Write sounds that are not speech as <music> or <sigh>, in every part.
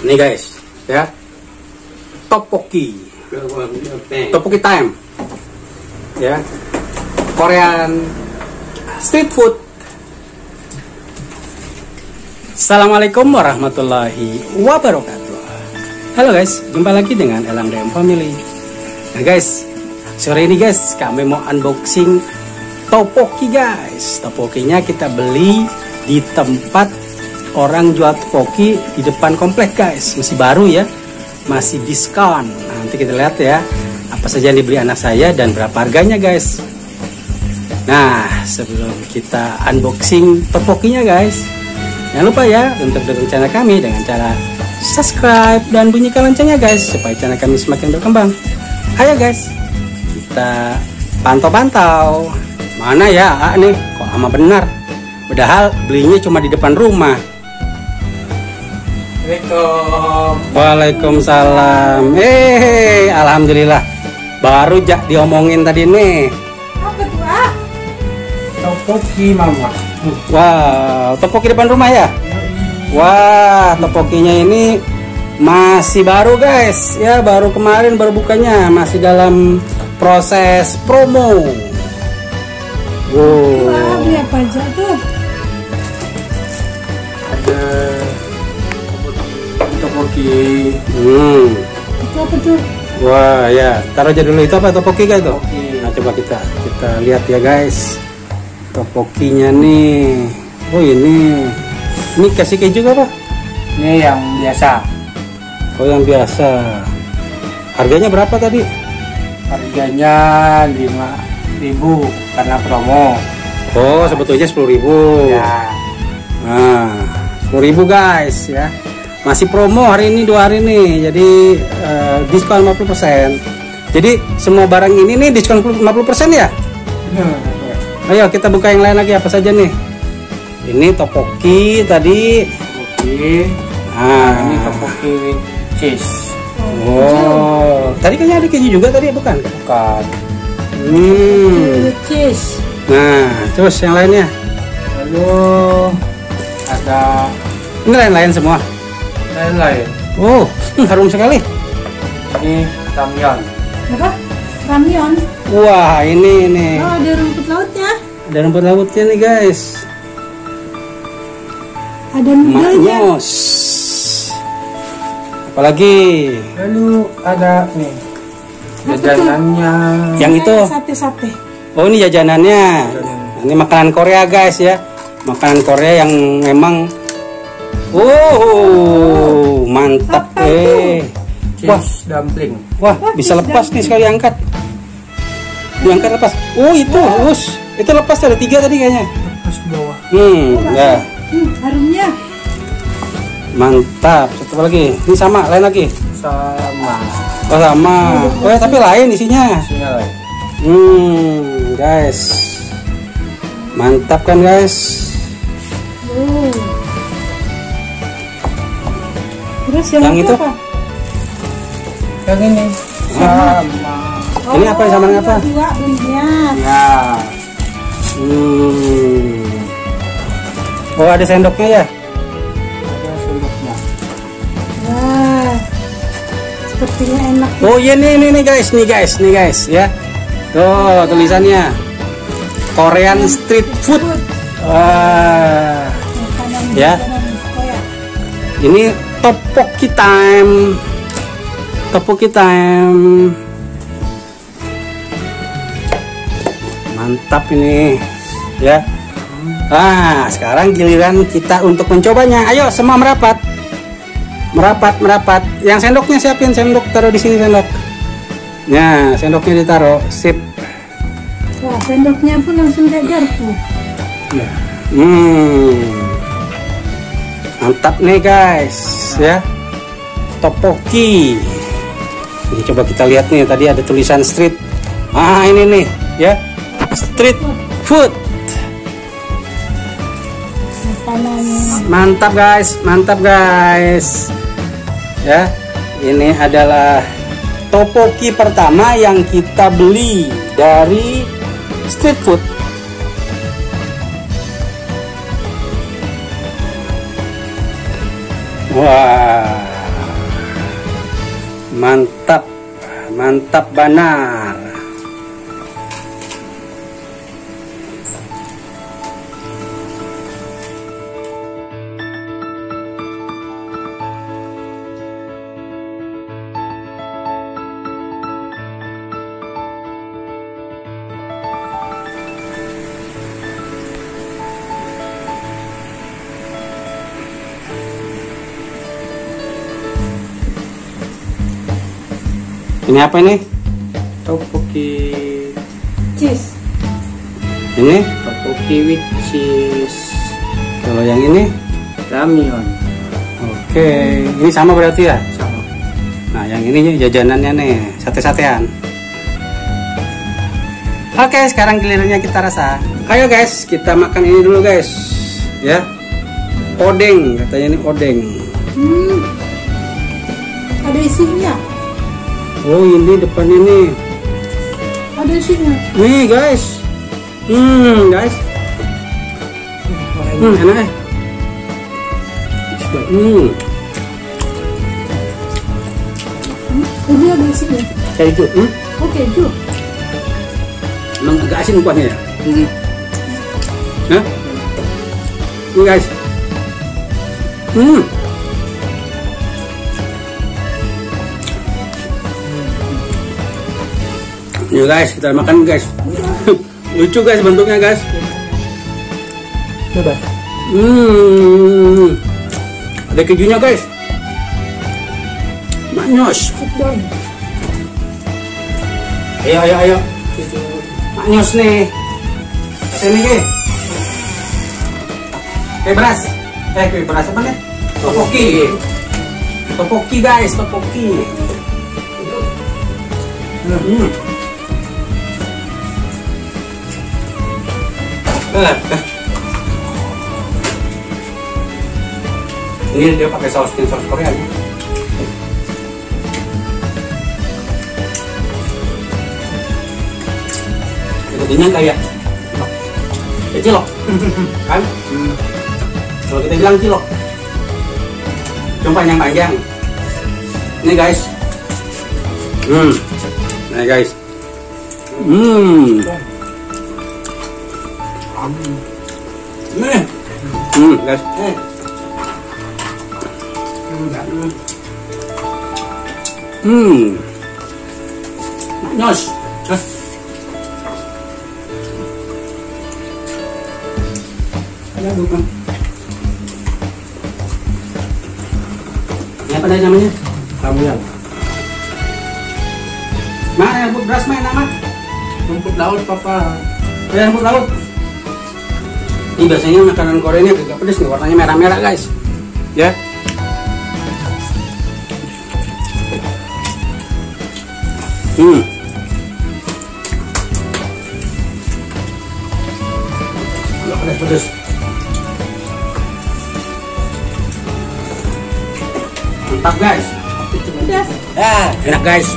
Ini guys, ya. Topoki. Topoki time. Ya. Korean street food. Assalamualaikum warahmatullahi wabarakatuh. Halo guys, jumpa lagi dengan Elang Dem Family. Nah guys, sore ini guys kami mau unboxing topoki guys. Topokinya kita beli di tempat orang jual topoki di depan komplek guys. Masih baru ya, masih diskon. Nah, nanti kita lihat ya apa saja yang dibeli anak saya dan berapa harganya guys. Nah, sebelum kita unboxing topokinya guys, jangan lupa ya untuk dukung channel kami dengan cara subscribe dan bunyikan loncengnya guys supaya channel kami semakin berkembang. Ayo guys, kita pantau-pantau. Mana ya A nih? Kok ama benar? Padahal belinya cuma di depan rumah. Assalamualaikum. Waalaikumsalam. Eh, alhamdulillah. Baru jak diomongin tadi nih. Apa tuh, ah? Topoki mama. Wow, topoki depan rumah ya? Wah, topokinya ini masih baru guys. Ya, baru kemarin baru bukanya, masih dalam proses promo. Wow. beli apa aja tuh? Topoki. Hmm. Itu apa tuh? Wah, ya. Taruh aja dulu itu apa topoki kan itu? Topoki. Nah, coba kita kita lihat ya guys. Topokinya nih. Oh, ini. Ini kasih keju apa? Ini yang biasa. Oh, yang biasa. Harganya berapa tadi? Harganya lima ribu karena promo. Oh, sebetulnya 10.000. Ya. Nah, 10.000 guys ya. Masih promo hari ini dua hari ini. Jadi eh, diskon 50%. Jadi semua barang ini nih diskon 50% ya? Benar. Ayo kita buka yang lain lagi apa saja nih? Ini topoki tadi. Topoki. Nah, Ini topoki with cheese. Oh, tadi kayaknya ada keju juga tadi bukan? Bukan. Hmm. Cheese. Nah, terus yang lainnya? Lalu ada Ini lain-lain semua. Lain-lain. Oh, hmm, harum sekali. Ini ramyeon. Apa? Ramyeon. Wah, ini ini. Oh, ada rumput lautnya. Ada rumput lautnya nih guys. Ada noodle-nya. Maknyos. Apalagi Lalu ada nih jajanannya. yang itu. Sate-sate. Oh, ini jajanannya. Ini makanan Korea guys ya. Makanan Korea yang memang Oh, mantap eh. Wah, Cheese dumpling. wah, bisa lepas nih sekali angkat. Diangkat lepas. Oh, itu, us. Itu lepas ada tiga tadi kayaknya. Terus bawah. Hmm, ya. Hmm, harumnya. Mantap. Satu lagi. Ini sama, lain lagi. Sama. Oh, sama. Oh, ya, tapi lain isinya. Isinya lain. Hmm, guys. Mantap kan, guys? Terus yang, Yang itu? apa? Yang ini sama. Ini apa sama apa? Dua belinya. Ya. Hmm. Oh, ada sendoknya ya? Ada sendoknya. Wah. Sepertinya enak. Oh, iya nih, nih, nih guys, nih guys, nih guys, ya. Tuh, tulisannya. Korean street food. Wah. Ya. Ini topoki time. Topoki time. Mantap ini. Ya. Ah, sekarang giliran kita untuk mencobanya. Ayo semua merapat. Merapat, merapat. Yang sendoknya siapin sendok, taruh di sini sendok. Nah, sendoknya ditaruh. Sip. Wah, sendoknya pun langsung kayak garpu. Hmm. Mantap nih guys, ya. Topoki. Ini coba kita lihat nih, tadi ada tulisan street. Ah, ini nih, ya. Street food. Mantap guys, mantap guys. Ya, ini adalah topoki pertama yang kita beli dari street food. Wah, mantap, mantap banget. Ini apa ini? Tteokbokki. Cheese. Ini? Tteokbokki with cheese. Kalau yang ini? Ramyeon. Oke, ini sama berarti ya? Sama. Nah, yang ini jajanannya nih, sate-satean. Oke, sekarang gilirannya kita rasa. Ayo guys, kita makan ini dulu guys. Ya. Odeng, katanya ini odeng. Hmm. Ada isinya. Oh, ini depannya nih. Ada isinya. Nih guys. Hmm, guys. Hmm, enak eh. Hmm, Ini ada isinya. keju. Hmm, Oke, ju. emang agak asin kuahnya ya? Hmm. Hah? Ini guys. Hmm. Ini guys, kita makan guys. <laughs> Lucu guys bentuknya guys. Coba. Hmm. Ada kejunya guys. Maknyos. Sedang. Ayo ayo ayo. Maknyos nih. Sini ke. Kue beras. Eh kue beras apa nih? Topoki. Topoki guys, topoki. Hmm. Ini dia pakai saus saus Korea nih. Ikutinnya kayak kayak cilok, kan? Kalau kita bilang cilok, cuma panjang-panjang. Ini guys, hmm, nah guys, hmm, eh. Ada bukan? Ini apa tadi namanya? Ramyeon. Mana yang beras main nama? Rumput laut papa. Ya rumput laut. Ini biasanya makanan Korea ini agak pedas nih, warnanya merah-merah guys. Ya. Hmm. Agak pedas-pedas. Mantap guys. Pedas. Ah, enak guys.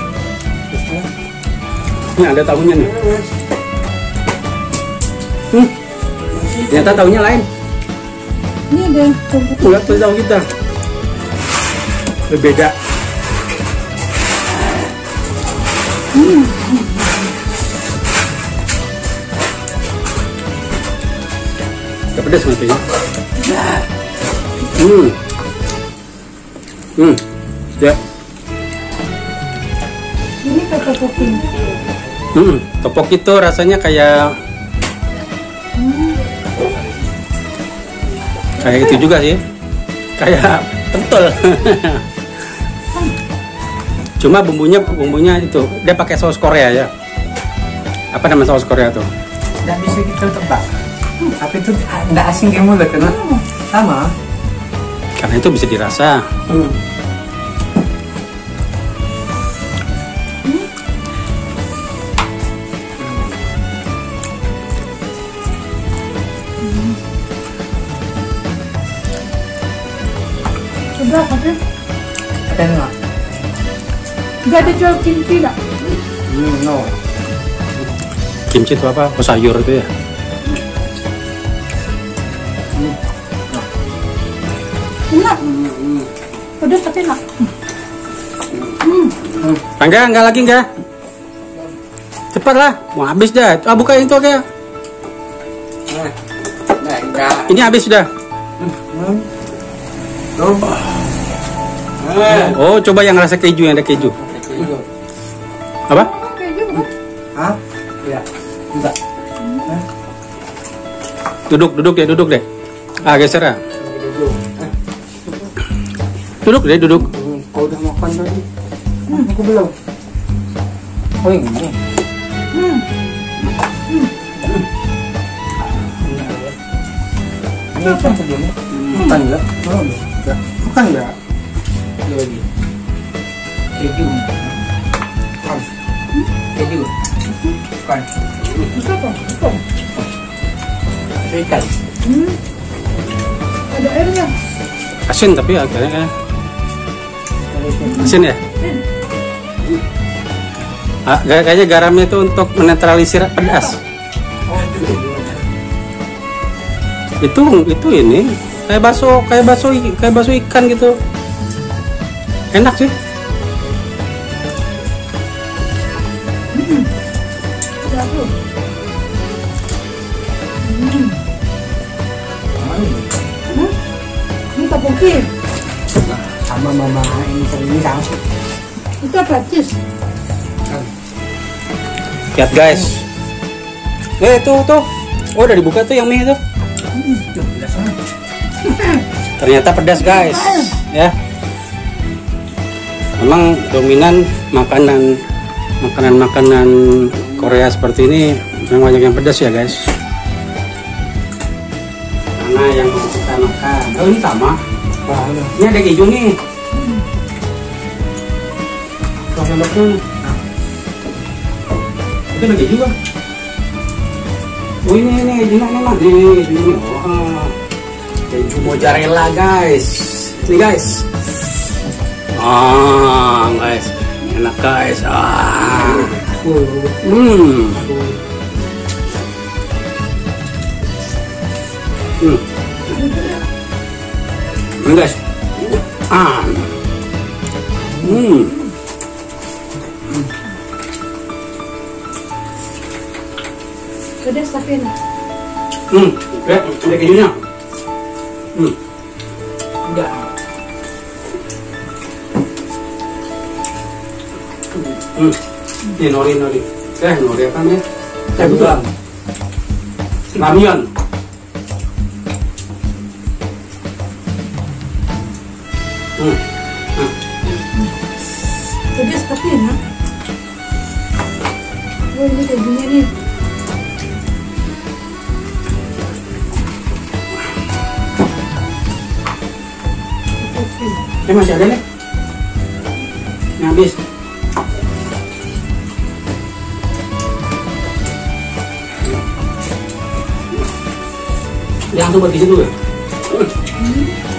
Ini ada tahunya nih. Hmm. Ternyata tahunya lain. Ini ada tuh tahu kita. Berbeda. Gak pedas nanti. Hmm. Hmm. Ya. Ini kata topping. Hmm. Topok itu rasanya kayak kayak itu juga sih. Kayak pentol. Cuma bumbunya bumbunya itu dia pakai saus Korea ya. Apa nama saus Korea tuh? Tidak bisa kita tebak. Tapi itu tidak asing di mulut karena sama. Karena itu bisa dirasa. Hmm. Nggak? nggak ada jual kimchi nggak? Hmm, no. Kimchi itu apa? Oh sayur itu ya. Enak. Pedas tapi enak. Hmm. Enggak, enggak lagi enggak. Cepat lah, mau habis dah. Ah, buka itu aja. Nah, nah, enggak. Ini habis sudah. Hmm. Tuh. Oh, coba yang rasa keju yang ada keju. Apa? Keju bukan? Hah? Ya. Enggak. Duduk, duduk deh, duduk deh. Ah, geser ah. Duduk deh, duduk. Hmm, Kau udah makan tadi? Hmm, aku belum. Oh ini. Hmm. Ini apa sebelumnya? Makan enggak? Oh, enggak. Makan enggak? Ini lagi. Keju. Makan. Keju. Makan. Itu apa? Itu. Ikan. Hmm. Ada airnya. Asin tapi agaknya asin ya. Ah, kayak- kayaknya garamnya itu untuk menetralisir pedas. Oh, itu Itu itu ini kayak bakso kayak bakso i- kayak bakso ikan gitu. Enak sih. Satu. Hmm. Ini tteokbokki. sama mama ini bilang Itu apa? Cheese. Lihat guys. Eh tuh tuh. Oh udah dibuka tuh yang mie itu. Ternyata pedas guys. Ya. Memang dominan makanan makanan-makanan Korea seperti ini memang banyak yang pedas ya guys. Karena yang kita makan. Oh ini sama. Ini ada keju nih. Tuh sendoknya. Itu ada keju kan? Oh ini ini nih mas. Ini ini. Wah. Keju mozzarella guys. Ini guys. Ah guys. Enak guys. Ah. Hmm. Hmm. Ini guys. Ah. Hmm. Pedas tapi enak. Hmm. Ya, ada kejunya. Hmm. enggak Hmm. Ini nori nori. Eh nori apa nih? saya bilang Ramyeon. Hmm. Pedas tapi enak. Oh ini kejunya nih. Oke. Eh masih ada nih? Ini habis. Langsung buat di situ ya?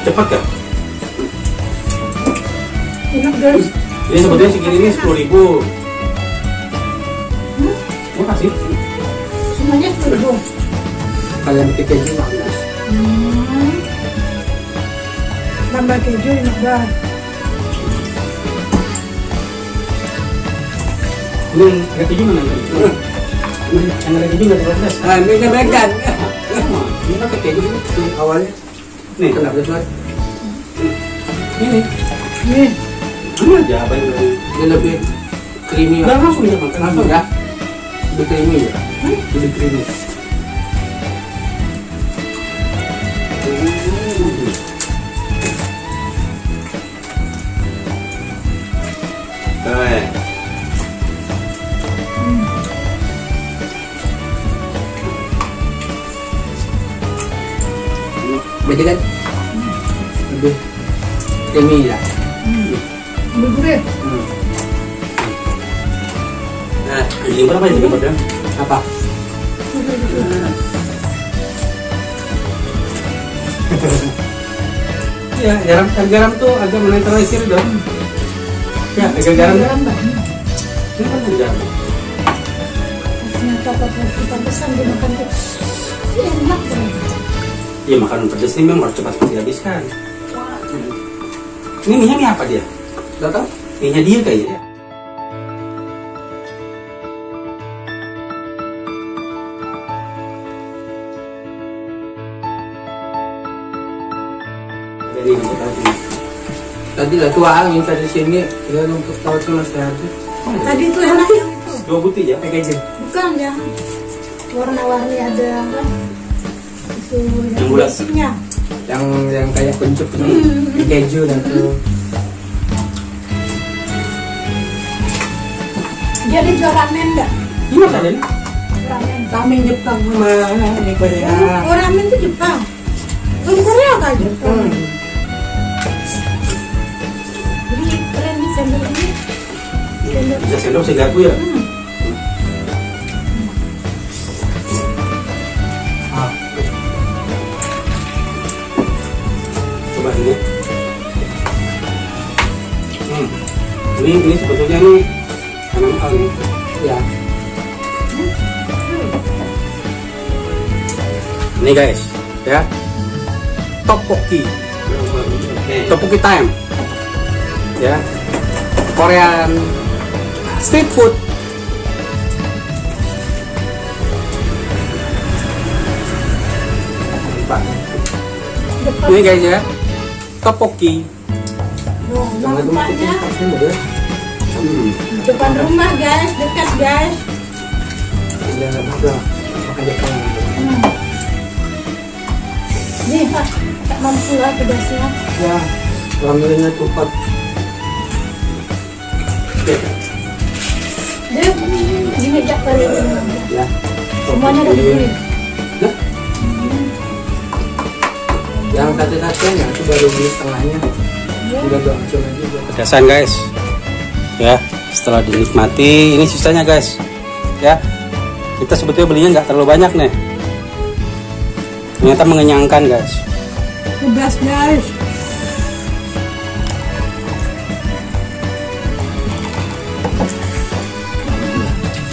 Cepat ya? Enak guys. Sebetulnya segini ini sepuluh ribu. Oh kasih? Semuanya seribu. kalian bikin keju bagus Hmm. Tambah keju enak banget. Ini ada keju mana? Ini Yang ada keju nggak terlalu ah ini kan Ini pakai ini. awalnya Nih, kenapa sih ini. Nih. Ini aja apa yang dia lebih creamy Udah langsung makan langsung. ya lebih creamy ya lebih creamy beda kan lebih creamy ya Lebih gurih. nah Ini berapa ini berapa? apa <laughs> Ya, garam garam tuh agak menetralisir dong. Ya, agak garam. Garam. Ini kan garam. Ternyata apa kita pesan dimakan tuh. Ini enak banget. Iya makanan pedas ini memang harus cepat-cepat dihabiskan. Ini minyak apa dia? gak tau minyak dia kayaknya. Dari yang tadi tadi lah tuangin tadi sini Dia numpuk tautnya masih ada oh, tadi itu yang dua butir ya? Packaging. Bukan ya warna-warni ada apa? Itu Yang bulat. yang yang kayak kuncup itu di keju dan tuh Jadi jual ramen enggak? Gimana tadi? Ramen. ramen Jepang mana ini Korea Oh, ramen itu Jepang. Oh, Korea kah Jepang? Hmm. Jadi keren sendok ini. Sendok. Sendok garpu ya? Hmm. Ini ini sebetulnya ini tanam al nih. ya Ini guys, ya. Tteokbokki. Tteokbokki time. Ya. Korean street food. Ini guys ya. Oh, jangan itu depan rumah guys, dekat guys. tidak ada makan Jepang Hmm. Nih Pak, tak mampu lah pedasnya. ya alhamdulillah cepat. Dia di meja kali ini. ya Semuanya udah dibeli. Ya. yang satu satunya itu baru beli setengahnya udah dua cuma juga Pedasan guys. Ya, setelah dinikmati ini sisanya guys. Ya. Kita sebetulnya belinya nggak terlalu banyak nih. Ternyata mengenyangkan guys. Pedas guys.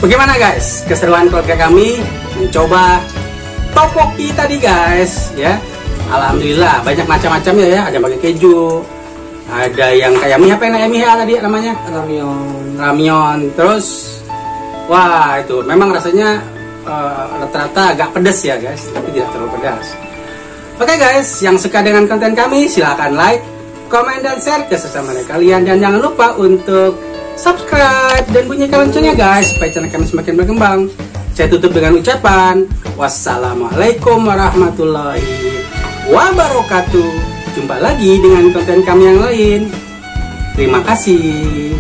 Bagaimana guys keseruan keluarga kami mencoba topoki tadi guys ya. Alhamdulillah banyak macam-macamnya ya. Ada yang pakai keju, ada yang kayak mie apa yang mie tadi namanya ramyeon ramyeon. Terus wah itu memang rasanya eh, rata-rata agak pedas ya guys, tapi tidak terlalu pedas. Oke guys, yang suka dengan konten kami silahkan like, komen dan share ke sesama kalian dan jangan lupa untuk subscribe dan bunyikan loncengnya guys supaya channel kami semakin berkembang. Saya tutup dengan ucapan wassalamualaikum warahmatullahi wabarakatuh. Jumpa lagi dengan konten kami yang lain. Terima kasih.